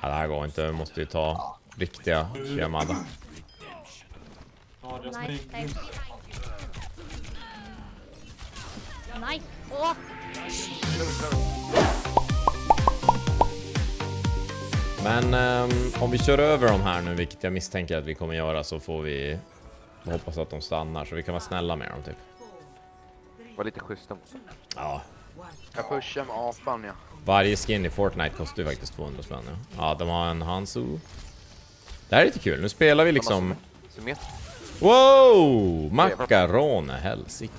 Ja, det här går inte. Vi måste ju ta riktiga Shiamada. Ja. Åh! Men ehm, om vi kör över dem här nu, vilket jag misstänker att vi kommer göra, så får vi hoppas att de stannar. Så vi kan vara snälla med dem typ. Var lite schyssta mot dem. Ja. Jag pushar med apan ja. Varje skin i Fortnite kostar ju faktiskt 200 spänn. Ja, ja de har en Hansu. Det här är lite kul. Nu spelar vi liksom... Wow! Macarone, helsike.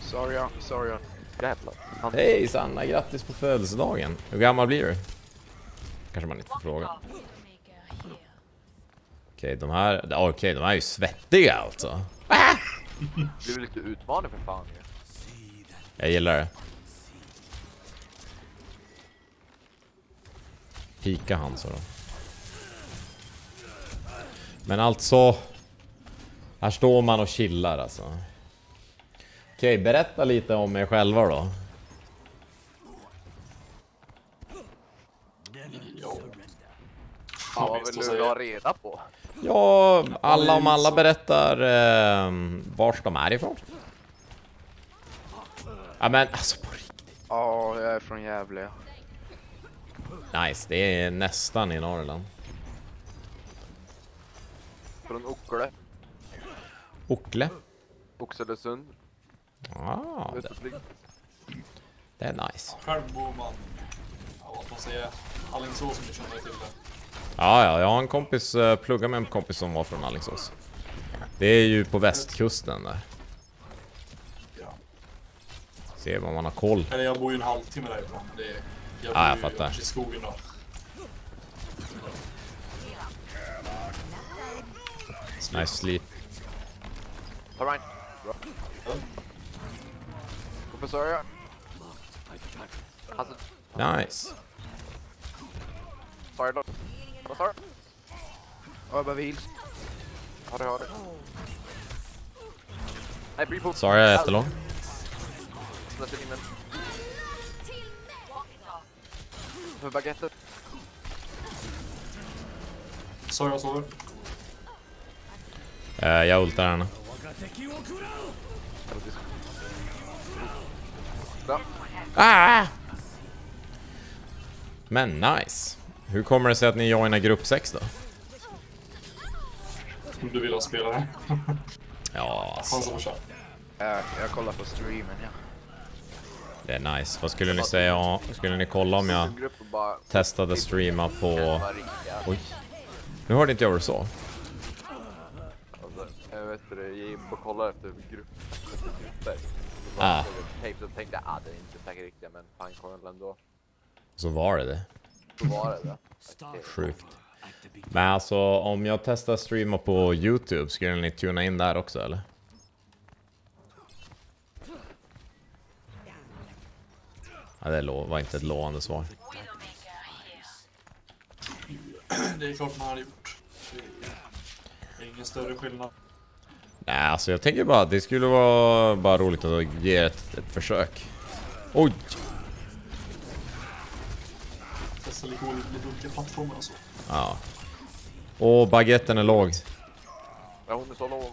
Sorry ja, sorry. Jävlar. Hej Sanna, grattis på födelsedagen. Hur gammal blir du? Kanske man inte får fråga. Okej, de här... Okej, de här är ju svettiga alltså. det blir lite utmaning för fan ju. Jag gillar det. Pika han så då. Men alltså... Här står man och chillar alltså. Okej, berätta lite om er själva då. Vad vill du ha reda på? Ja, alla om alla berättar eh, vars de är ifrån. Ja men alltså på riktigt. Ja, jag är från Gävle. Nice, det är nästan i Norrland. Från Ockle, Ockle. Oxelösund. Ah, det, det är nice. Själv bor man, vad man säger, Alingsås om ni känner till det. Ja, ja, jag har en kompis, uh, pluggar med en kompis som var från Alingsås. Det är ju på västkusten där. Ja. Se vad man har koll. Eller jag bor ju en halvtimme därifrån. men Det är, jag Ja, jag bor er ju fattar. i skogen då. Nice sleep. Alright. Bra. Professor ja. Nice. sorry då. Vad sa du? Ja, jag behöver heals. Har du, har du. Nej, bry på. Sorry, jag är er jättelång. För baguetten. Sorry jag sover. Uh, jag ultar henne. Bra. Ah! Men nice. Hur kommer det sig att ni joinar grupp 6 då? Om du vill ha spelare. Ja, Han alltså, jag kollar på streamen ja. Det är nice. Vad skulle ni säga? Skulle ni kolla om jag testade streama på... Oj. Nu hörde inte jag vad du sa. Jag vet inte, jag gick och kollade efter grupp, efter grupper. Ah. jag tänkte ah det är inte säkert riktiga men fan väl ändå. Så var det det. Så var det det. Sjukt. Men alltså om jag testar streama på Youtube, skulle ni tuna in där också eller? Ja, det var inte ett lovande svar. Det är klart man hade gjort. Det är ingen större skillnad. Nej, alltså jag tänker bara att det skulle vara bara roligt att ge ett, ett försök. Oj! Testa lite olika, plattformar och så. Ja. Och baguetten är låg. Ja, hon är så låg.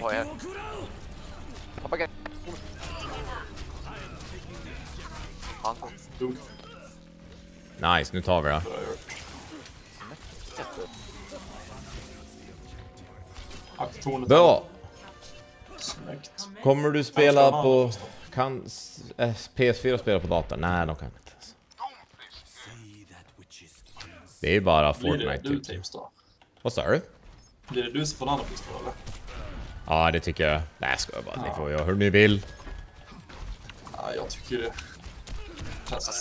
Vad är det? Ha Han. Dog. Nice, nu tar vi det. Jag. Aktornet. Bra! Snyggt. Kommer du spela på... Kan eh, PS4 spela på datorn? Nej, de kan inte. Det är bara Blir det Fortnite du typ. Då? Vad sa du? Blir det du som får nanopist då eller? Ja, det tycker jag. Nej, jag skojar bara. Ni får göra hur ni vill. Ja, jag tycker det.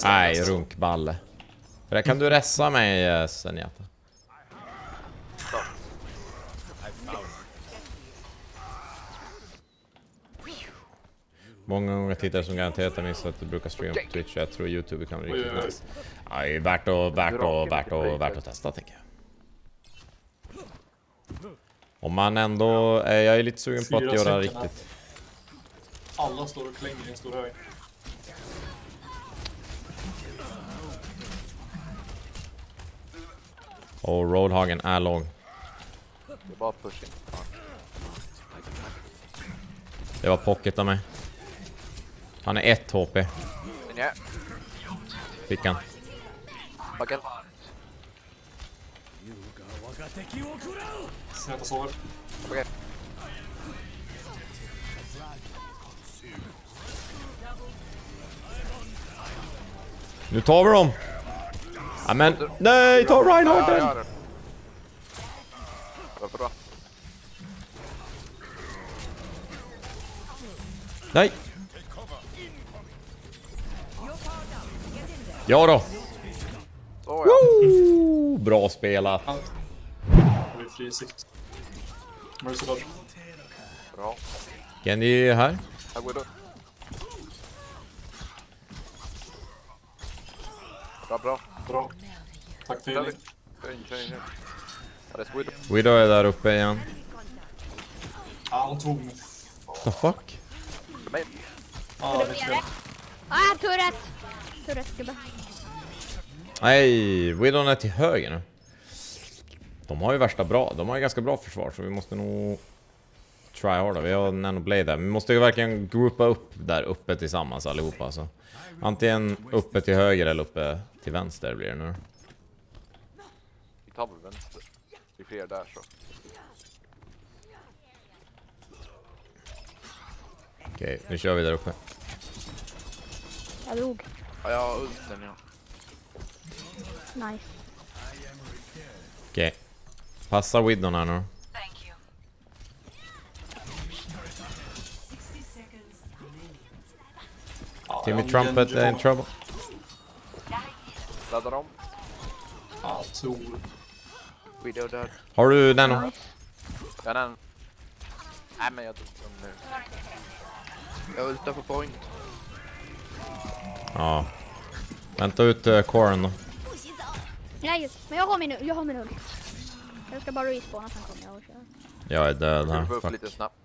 Nej, runkballe. För det kan du ressa mig, eh, Zenyatta. Många unga tittare som garanterat har missat att du brukar streama på Twitch. Jag tror Youtube kan bli riktigt nice. Ja, det är värt att, värt att, värt att, värt att testa, tänker jag. Om man ändå... eh, Jag är lite sugen på att göra riktigt... Alla står och klänger i en stor hög. Och Roadhagen är låg. Det är bara pushing. Det var pocket av mig. Han är ett HP. Men ja, Fick han. backen. Snäta sover. Okej. Nu tar vi dem! Ja, men nej, ta Reinhardt! Ja. Vad bra. Nej! Ja då! Så ja. Woo! Bra spelat. Bra. Genji är här. Här går det. Bra, bra. Bra. Tack är Sweden. Widow är där uppe igen. Ah, hon tog mig. The fuck? För mig. Ah, det är fel. Ah, turret! Turret, gubbe. Nej, Widow är till höger nu. De har ju värsta bra, de har ju ganska bra försvar så vi måste nog tryharda. Vi har Nanoblade där. Vi måste ju verkligen gruppa upp där uppe tillsammans allihopa alltså. Antingen uppe till höger eller uppe till vänster blir det nu. Tar vänster. Det är fler där så. Okej, nu kör vi där uppe. Jag dog. Ja, jag har ulten ja. Nice. Okej. Passa Widow här nu. Timmy Trumpet är in trouble. Rädda dem. Ah, Tor. Widow död. Har du Nano? Ja, den. Nej men jag tog dem nu. Jag ultar på point. Ja. Vänta ut uh, coren då. Nej. Men jag har min, jag har min ult. Jag ska bara respawna sen kommer jag och kör. Jag är död här. Gruppa upp lite snabbt.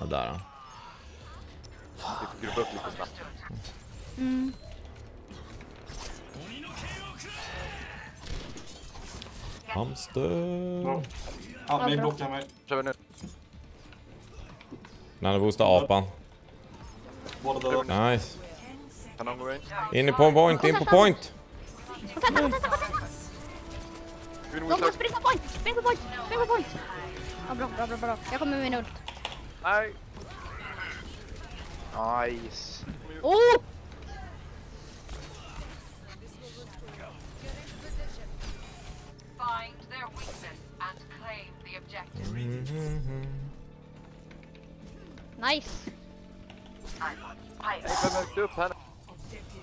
Ja, där då. Vi får gruppa upp lite snabbt. Mm. Hamster. Ja, bra. blockar mig. kör vi nu. Nano boosta apan. Båda döda. Nice. Kan någon gå in? In på point, in på point! De går, spring på point! Spring på point! Spring på point! Ja, bra, bra, bra, bra. Jag kommer med min ult. Nej. Nice. Oh! Nice! Nej, vem högt upp här?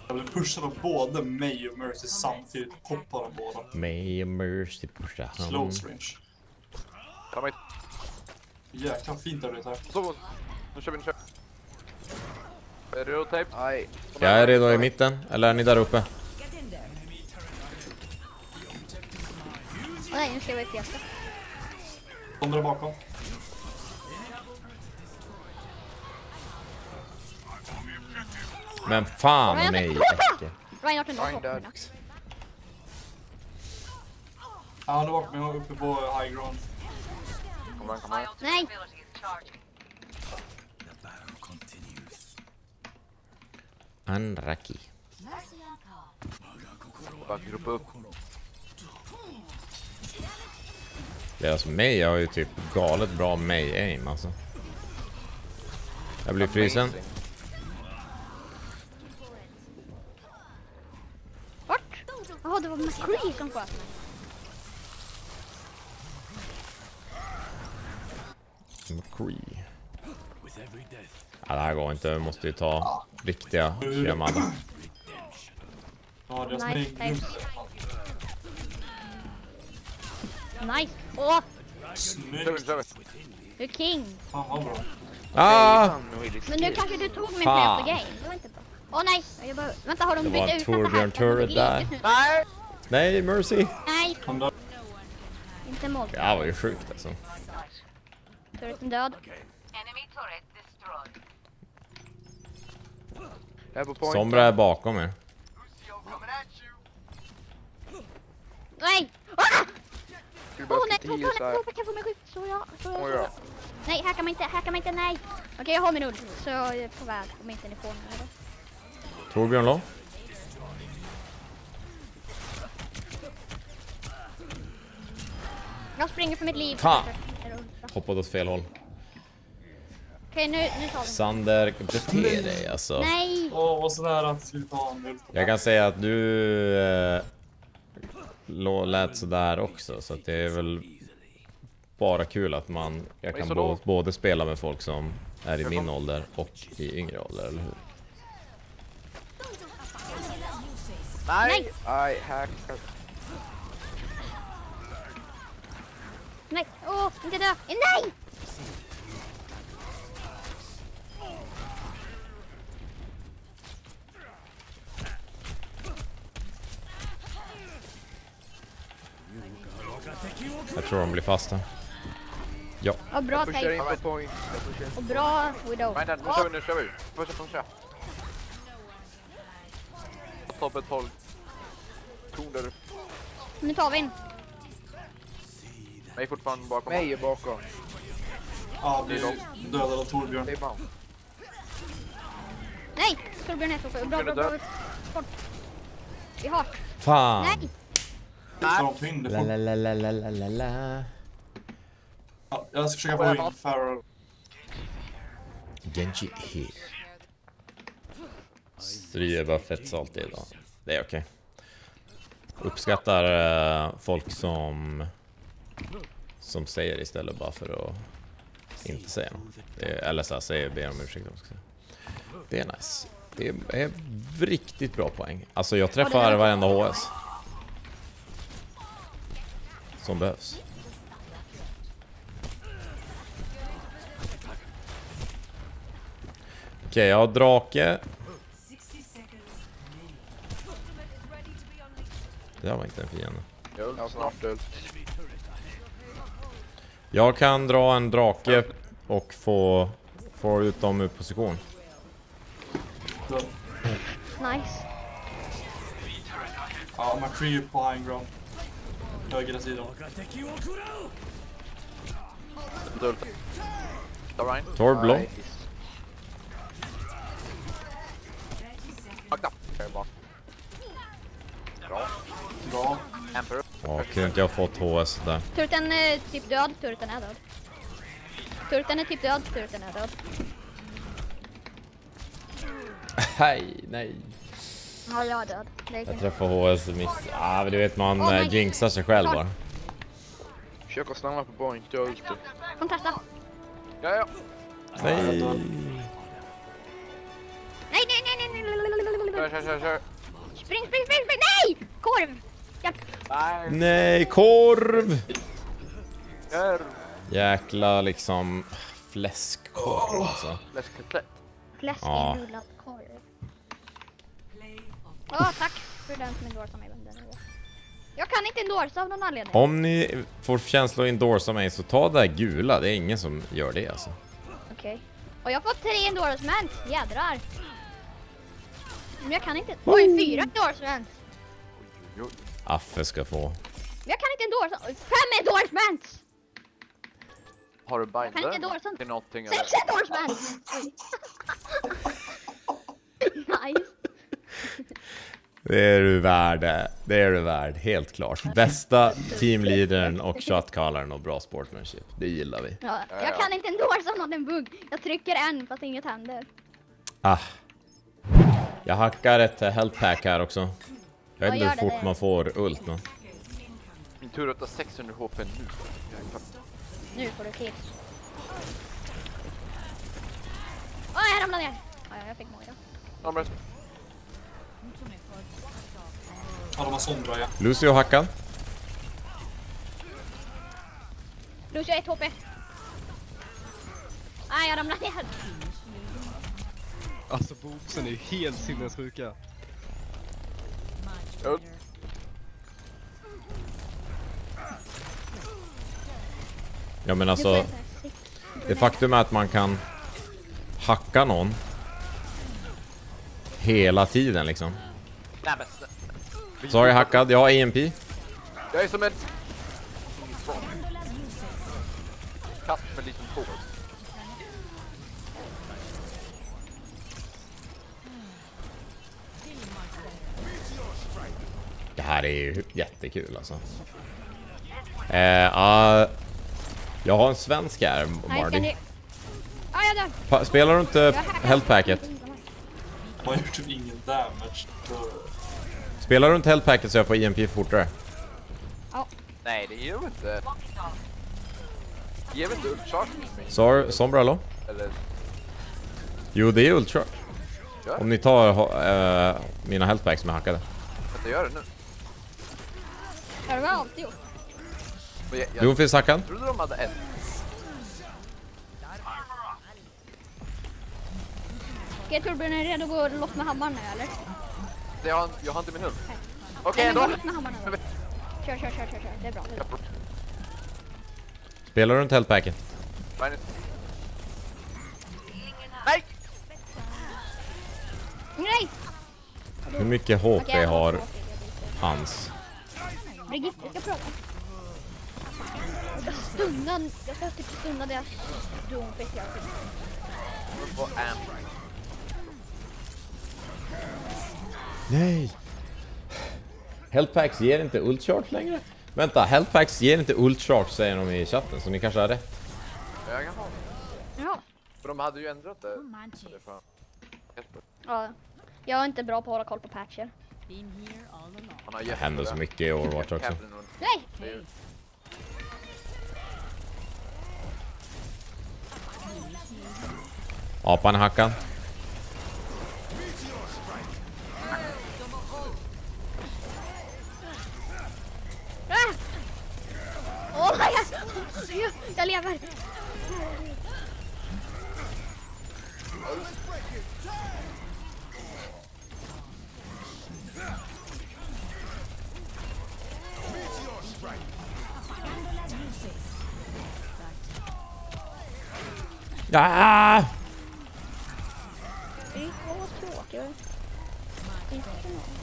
Jag blev pushad av både mig och Mercy samtidigt. Hoppar de båda. May mercy pusha him. Close range. Ta mig. Jäkla fint där det här. Så. Nu kör vi, nu kör vi. Är du redo tape? Nej. Jag är redo i mitten, eller är ni där uppe? Nej, nu ska jag vara i fjästet. De där bakom. Men fan nej! Ecke. Reinhardt är Ryan nog död. Ah, han är bakom mig uppe på high ground. Kom igen, kom igen. Nej! Anraki. Bara gruppa upp. Deras May har ju typ galet bra May-aim alltså. Jag blir. Amazing. Vart? Jaha, det var McCree som sköt mig. McCree. Ja, det här går inte. Vi måste ju ta riktiga Yamada. Ja, deras Nice, nice. Åh! Snyggt. Du är king! Ah! Men nu kanske du tog min Fan. play of the game. Det var inte bra. Åh nej! Jag bara, vänta, har de Det bytt var en ut detta här? Torbjörn Turret där. Nej! Nej, Mercy! Nej, inte mål. Det här var ju sjukt alltså. Turreten död. På. Sombra är bakom er. Nej! Ah! Skulle bara nej, heals nej, där. Tobbe kan få mig sjuk. Så jag, så jag, så jag. då. Nej, hacka mig inte, hacka mig inte, nej. Okej, jag har min ult, så jag är på väg. Om inte ni får mig. eller? Torbjörn low. Jag springer för mitt liv. Ultar. Hoppade åt fel håll. Okej, nu, nu tar vi. Sander, bete dig alltså. Nej! Åh, vad sådär att skulle ta en ult. Jag kan säga att du eh, lät sådär också, så att det är väl bara kul att man jag kan bo, både spela med folk som är i min ålder och i yngre ålder, eller hur? Nej! Nej, hack. Nej! Åh, inte dö! Nej! Jag tror de blir fasta. Ja, Ja, bra Jag pushar in på point. Och bra Widow. Nej, nu kör vi, nu kör vi. Pusha, pusha. Tobbe 12. Torn där. Nu tar vi in. Mig fortfarande bakom. Mig är bakom. Ja, blir dödad av Torbjörn. Det är. Nej! Torbjörn är så. Bra, bra, bra. Bort. Vi har. fan! Nej! Fixar de tyngd. det La, la, la, la, la, la, la. Ja, Jag ska försöka få in Farrell. Genji here. Stry är bara fett saltig idag. Det är okej. Uppskattar eh, folk som som säger istället bara för att inte säga något. Det är, eller så här, säger, ber om ursäkt om ska. Det är nice. Det är, är riktigt bra poäng. Alltså jag träffar varenda HS. Som behövs. Okej, jag har drake. Det där var inte en fiende. Jag snart kan dra en drake och få, få ut dem ur position. Nice. Ja, McCree är på high ground. Högra sidan. Dult. Ta Ryan. Är bak. Bra. Bra. Emperor. Ja, kunde inte jag fått HS där. Turten är typ död. Turten är död. Turten är typ död. Turten är död. Hej, nej. Ja, jag är död. Jag träffar HS och miss. Ah, men du vet man Oh jinxar sig själv bara. Försök att stanna på point. Jag ult. Kom testa. Ja, ja. Nej. Nej, nej, nej, nej, nej, Kör, nej. kör, kör, kör. Spring, spring, spring, spring. Nej! Korv! Hjälp. Nej. Nej, korv! Kör. Jäkla liksom fläskkorv alltså. Fläskkotlett. Fläsk i Ja. tack för den som endorsar mig. var. Jag kan inte endorsa av någon anledning. Om ni får känsla att endorsa mig så ta det där gula, det är ingen som gör det alltså. Okej. Och jag har fått tre endorsements. Jädrar. Men jag kan inte... Oj, fyra endorsements. Affe ska få. Men jag kan inte endorsa. Fem endorsements! Har du kan inte binder endorsa. till någonting? Sex endorsements! Nice. Det är du värd, det är du värd, helt klart. Bästa teamleadern och shotcallern och bra sportsmanship. Det gillar vi. Ja, jag kan inte endorsa någon en bugg. Jag trycker en fast inget händer. Ah. Jag hackar ett eh, health pack här också. Jag vet inte hur det, fort det. man får ult men. Min tur att ta 600 HP nu. Nu får du kill. Åh, jag ramlade ner. Ja, jag fick Moira. Ja, men Ja, de har Sondra ja. Lucio hackad. Lucio 1 HP. Nej, jag ramlade ner. Alltså boxen är helt sinnessjuka. Ja men alltså, det faktum är att man kan hacka någon hela tiden liksom. Nej men. Jag hackad, jag har EMP. Jag är som en... Katt med liten tå. Det här är ju jättekul alltså. Eh, ja, jag har en svensk här, Marty. Pa- Spelar du inte Jag hackar. health packet? Man har gjort typ ingen damage. Spelar du inte health packet så jag får EMP fortare? Nej, det ger de inte. Ger vi inte ultcharge mig? Sor, Sombra hallå? Eller? Jo, det är. Gör det? Om ni tar eh, mina health packs som är hackade. Vänta, gör det nu. Det har de alltid gjort. Jag, jag Du finns hackad? trodde de hade en. Okej Torbjörn, är redo att gå loss med hammaren nu eller? Jag har, jag har inte min hund. Okej, hammaren nu. Kör, kör, kör, kör, kör. Det är bra. Det är bra. Spelar du inte health packet? Nej! Nej! Hur mycket HP jag har hans? Brigitte ska prata. Jag ska stunna, jag ska typ stunna deras Doomfist jag På am. Nej! Health packs ger inte ult charge längre? Vänta, health packs ger inte ult charge säger de i chatten, så ni kanske har rätt. Jag kan ha. Ja. För de hade ju ändrat det. det. Jätte. ja. Jag är inte bra på att hålla koll på patcher. Det händer så mycket i Overwatch också. Nej! det Apan är jag, jag, jag lever! Ja! Det är så tråkigt. Inte någon.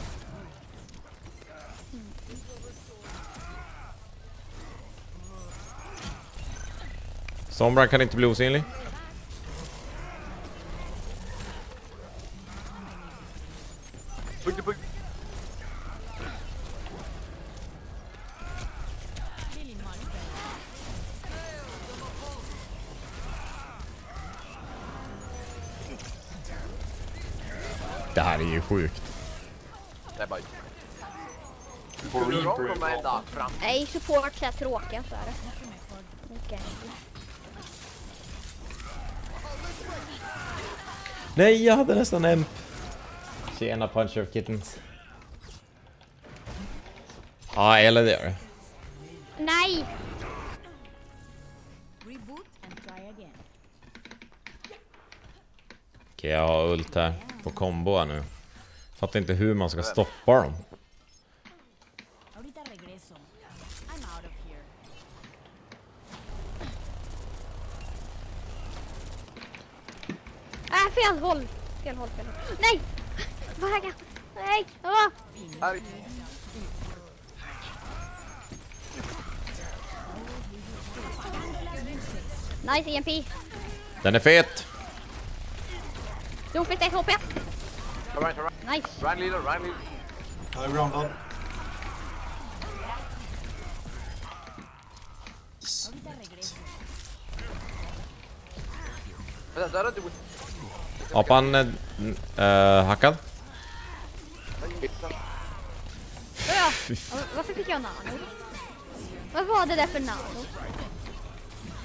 Sombra kan inte bli osynlig. Det här är ju sjukt. Det är bara... Nej, support är tråkiga så är det. Okej. Nej, jag hade nästan en. Tjena Punch of Kittens. Ja, eller det gör det. Nej! Okej, jag har ult här på kombo här nu. Fattar inte hur man ska stoppa dem. Äh, fel håll! Fel håll, fel håll. Nej! Väga! Nej! Åh! Här. Nice EMP! Den är fet! Doomfist 1 HP! Alright, alright. Nice! Ryan leader, Ryan leader. Jag är groundad. Vänta, Apan äh, hackad. Ja, varför fick jag nano? Vad var det där för nano?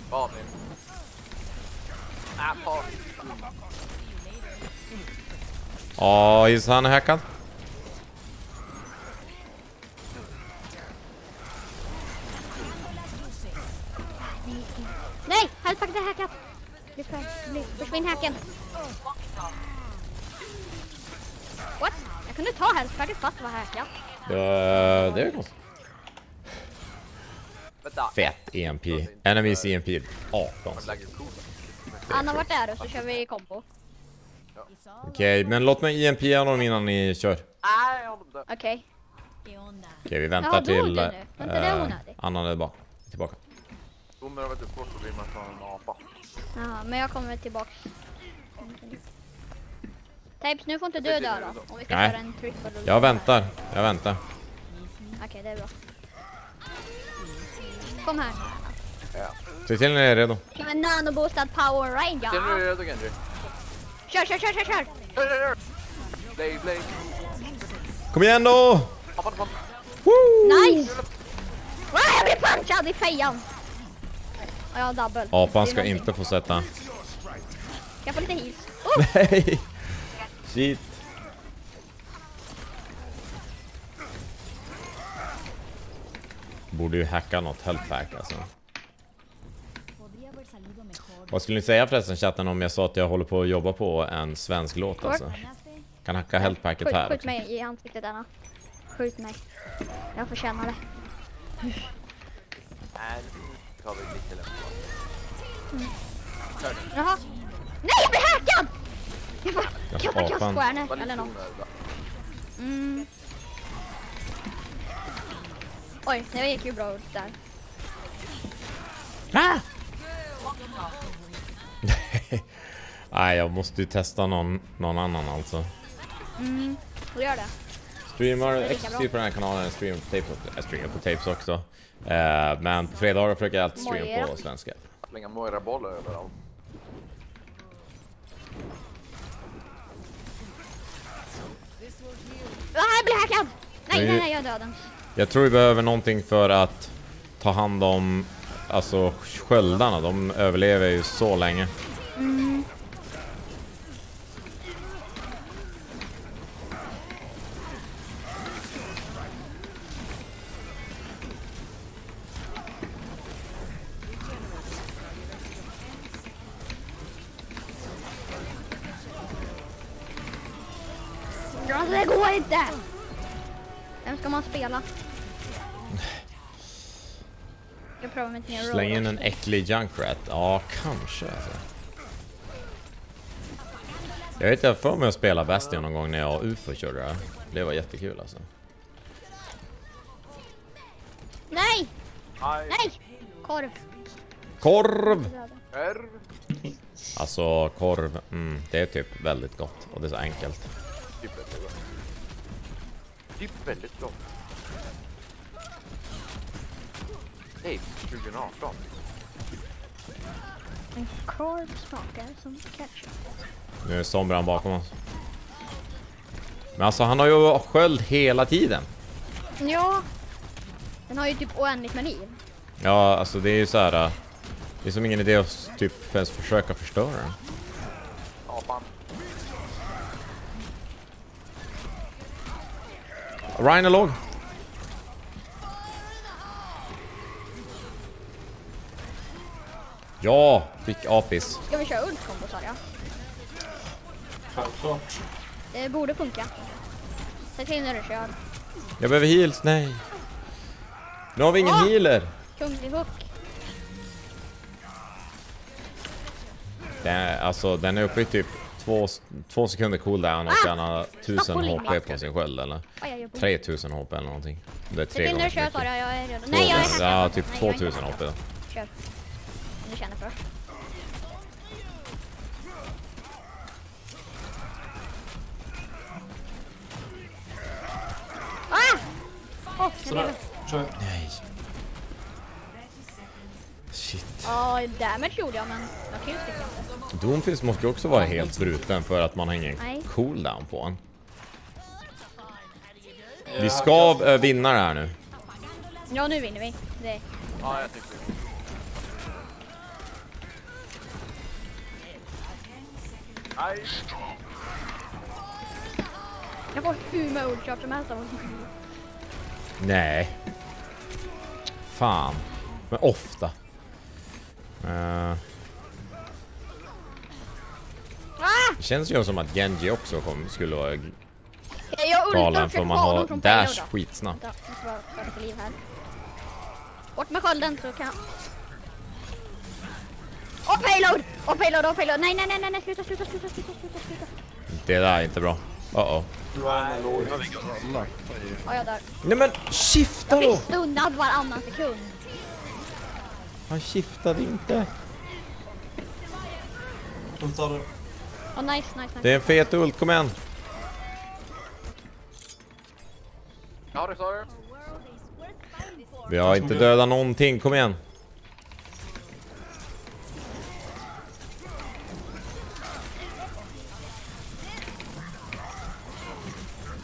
Varning. Ah. Ja, is han hackad. Nej! Halvpacket är hackat! Lyft här. Lyft. Försvinn hacken! What? Jag kunde det var hackat. Ja, det är konstigt. Vänta. Fett EMP. Enemies EMP 18. Man lägger cool. Anna, vart är du? Så kör vi kombo. Okej, men låt mig EMP honom innan ni kör. Nej, jag håller på att dö. Okej. ¿Qué onda? Okej, vi väntar Jaha, till... inte det eh? Annan är bak. Tillbaka. Har varit en apa. Ja, men jag kommer tillbaks. Tapes, nu får inte du dö då. Om vi ska Nej. köra en triple. Jag väntar, jag väntar. Okej, det är bra. Kom här. Se till när ni är redo. Som en nanoboostad power Ser du ranger. redo Genji? Kör, kör, kör, kör, kör! Kör, kör, kör! Blade, blade! Kom igen då! Hoppa, hoppa! Nice! Ah, jag blir punchad i fejan! Och jag har double. Apan är ska inte få sätta. Kan jag få lite heals? Oh, Nej! Shit. Borde ju hacka något health pack alltså. Vad skulle ni säga förresten chatten om jag sa att jag håller på att jobba på en svensk låt alltså? Kan hacka health packet skjut, här skjut också. mig i ansiktet Anna. Skjut mig. Jag förtjänar det. Lätt. Jaha. Nej, jag blir hackad! Jag apan. kaststjärnor eller något. onödigt. Mm. Oj, det gick ju bra ut där. Ah! Nej, jag måste ju testa någon, någon annan alltså. Mm, då gör det. Streamar exklusivt på den här kanalen, streamar på tapes, jag streamar på tapes också. Eh, men på fredagar försöker jag alltid streama på svenska. Slänga Moira-bollar överallt. Jag blir hackad! Nej, nej, nej, jag är döden. Jag tror vi behöver någonting för att ta hand om alltså sköldarna. De överlever ju så länge. Ja, det går inte! Vem ska man spela? Jag prövar med ett mer Släng in en äcklig Junkrat. Ja, kanske alltså. Jag vet jag för mig att spela Bastion någon gång när jag och UFO körde det. Det var jättekul alltså. Nej! Nej! Korv. Korv! R. Alltså korv, mm, det är typ väldigt gott och det är så enkelt. Typ väldigt gott. Hej, 2018. En korv smakar som ketchup. Nu är Sombran bakom oss. Men alltså han har ju sköld hela tiden. Ja. Den har ju typ oändligt med liv. Ja, alltså det är ju så här. äh, Det är som ingen idé att typ ens försöka förstöra den. Apan. Ryan är låg. Ja, fick apis. Ska vi köra ultkombo sa jag? Självklart. Det borde funka. Säg till när du kör. Jag behöver heals, nej. Nu har vi ingen Ah! healer. Kunglig hook. Den, är- alltså den är uppe i typ två, två sekunder cooldown och Ah! han har 1000 Stop pulling me. HP på sin sköld eller Oj, jag gör bort. 3000 HP eller någonting. Det är tre gånger så mycket. sa jag. Jag är redo. Nej, jag är hackad. Ja, typ Nej, jag är inte 2000 hackad. HP. Kör. Du känner först. Ah! Åh, jag Sådär. Kör. Nej. Shit. Ja, damage gjorde jag men jag kills fick jag inte. Doomfist måste ju också vara helt bruten för att man har ingen cooldown på honom. Vi ska äh, vinna det här nu. Ja, nu vinner vi. Det. Ja, jag det. Aj! Jag får hur många oldshot som helst av honom. Nej. Fan. Men ofta. Eh, det känns ju som att Genji också kom, skulle vara Jag galen för man har dash skitsnabbt. Jag. Bort med skölden så kan jag... Åh payload! Åh payload, åh payload! Nej, nej, nej, nej, sluta, sluta, sluta, sluta, sluta, sluta. Det där är inte bra. Uh-oh. Du har en låg. Ja, jag dör. Nej men skifta Blir då! stunnad varannan sekund. Han skiftade inte. Ultar du? Åh, nice, nice, nice. Det är en fet ult, kom igen. Ja, det sa du. Vi har inte dödat någonting, kom igen.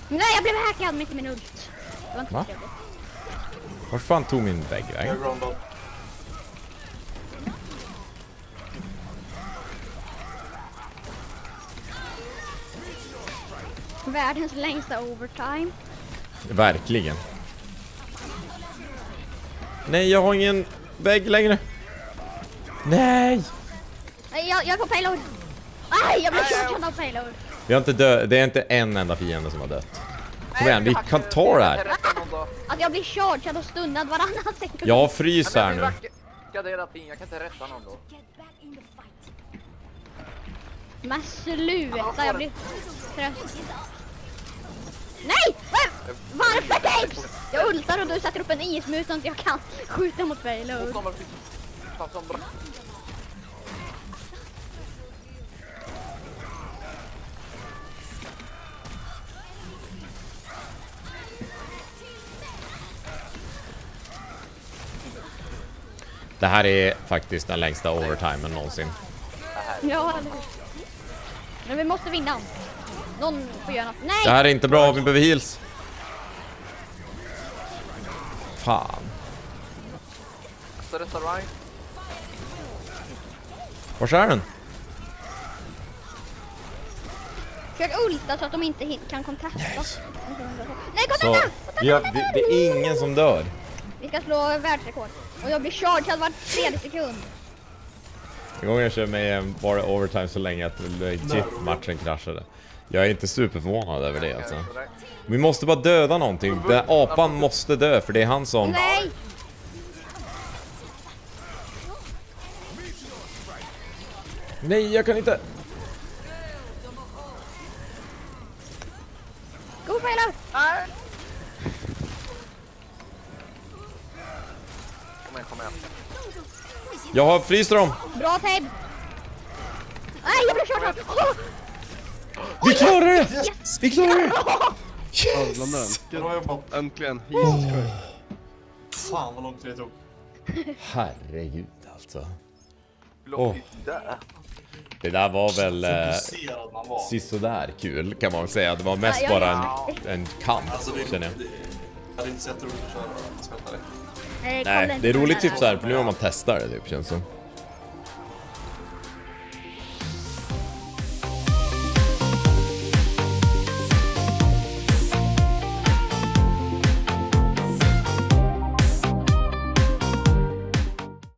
Nej, jag blev hackad mitt i min ult. Det var inte Va? Vart fan tog min vägg Jag vägen? Världens längsta overtime. Verkligen. Nej, jag har ingen vägg längre. Nej! Nej, jag, jag är på payload. Aj, jag blev shortad av payload. Vi har inte dö det är inte en enda fiende som har dött. Kom igen, vi kan ta det här. Att jag blir chargad och stunnad varannan sekund. Jag har frys här nu. Jag kan inte rätta någon då. Men sluta, jag blir trött. Nej! Va- Varför tapes? Jag ultar och du sätter upp en ismus så att jag kan skjuta mot payload. Kommer fan som bra. Det här är faktiskt den längsta overtimen någonsin. Ja, eller hur? Men vi måste vinna. Någon får göra något. Nej! Det här är inte bra, vi behöver heals. Fan. Vars är den? Försök ulta så att de inte kan kontakta. Nej, Så, kontakta! ja, det, det är ingen som dör. Vi ska slå världsrekord. Och jag blir chargad var tredje sekund. En gång jag körde med bara overtime så länge att legit matchen kraschade. Jag är inte superförvånad över det alltså. Vi måste bara döda någonting. Den apan måste dö för det är han som... Nej! Nej, jag kan inte... Go payload! Kom igen, kom igen. Jag har fryst dem! Bra tape! Nej, jag blev chargad! Vi klarar det! Vi klarar det! Ja, den. Bra jobbat. Äntligen. Jesus Christ. Fan vad långt det tog. Herregud alltså. Hur långt Åh. oh. där? Det där var väl eh, sisådär kul kan man väl säga. Det var mest Ja, bara en, en kamp Alltså det, känner jag. det, jag hade inte sett roligt att köra. Nej, det är roligt typ såhär här. för nu har man testar det typ känns som.